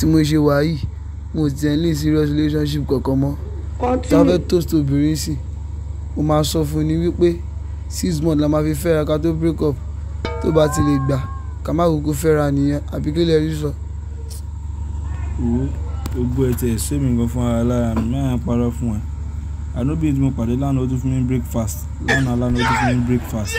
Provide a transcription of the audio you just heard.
tí mo ṣe wà yìí mo ti ẹ̀ ní serious relationship kankan mọ́. Tá a fẹ́ toast obìnrin sí mo máa sọ fún ni wípé six months la máa fi fẹ́ra ká tó break up. Tó bá ti lè gbà ká má kúkú fẹ́ra nìyẹn. Àbí kí lè rí sọ. gbogbo ẹ̀ tẹ̀ ṣé mi gan fún ara lára mi máa ń parọ́ fún ẹ. Àdóbìnrin tí mo pàdé lánàá ó tún fún mi breakfast. Lánàá lánàá ó tún fún mi breakfast.